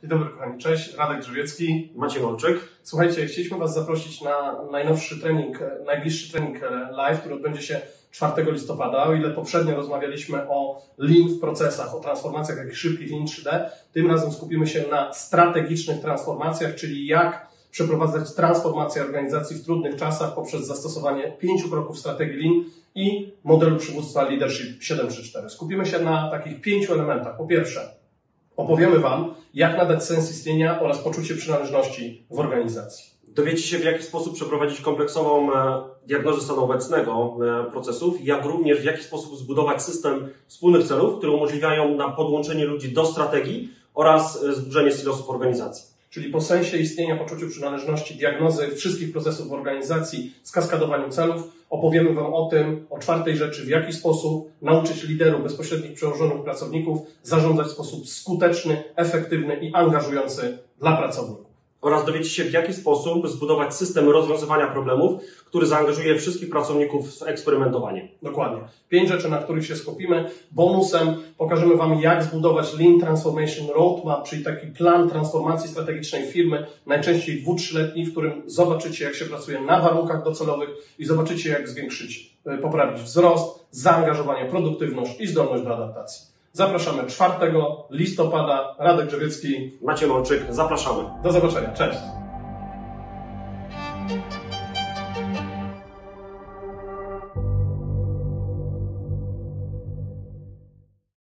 Dzień dobry kochani, cześć, Radek Drzewiecki. Maciej Wolczyk. Słuchajcie, chcieliśmy Was zaprosić na najnowszy trening, najbliższy trening live, który odbędzie się 4 listopada. O ile poprzednio rozmawialiśmy o lean w procesach, o transformacjach jakichś szybkich lean 3D, tym razem skupimy się na strategicznych transformacjach, czyli jak przeprowadzać transformację organizacji w trudnych czasach poprzez zastosowanie pięciu kroków strategii lean i modelu przywództwa Leadership 734. Skupimy się na takich pięciu elementach. Po pierwsze, opowiemy Wam, jak nadać sens istnienia oraz poczucie przynależności w organizacji. Dowiecie się, w jaki sposób przeprowadzić kompleksową e, diagnozę stanu obecnego e, procesów, jak również w jaki sposób zbudować system wspólnych celów, które umożliwiają nam podłączenie ludzi do strategii oraz e, zburzenie silosów organizacji. Czyli po sensie istnienia, poczuciu przynależności, diagnozy wszystkich procesów w organizacji, skaskadowaniu celów, opowiemy Wam o tym, o czwartej rzeczy, w jaki sposób nauczyć liderów, bezpośrednich przełożonych pracowników zarządzać w sposób skuteczny, efektywny i angażujący dla pracowników oraz dowiecie się, w jaki sposób zbudować system rozwiązywania problemów, który zaangażuje wszystkich pracowników w eksperymentowanie. Dokładnie. Pięć rzeczy, na których się skupimy. Bonusem pokażemy Wam, jak zbudować Lean Transformation Roadmap, czyli taki plan transformacji strategicznej firmy, najczęściej dwu, trzyletni, w którym zobaczycie, jak się pracuje na warunkach docelowych i zobaczycie, jak zwiększyć, e, poprawić wzrost, zaangażowanie, produktywność i zdolność do adaptacji. Zapraszamy 4 listopada. Radek Grzewiecki. Macie Mączyk. Zapraszamy. Do zobaczenia. Cześć.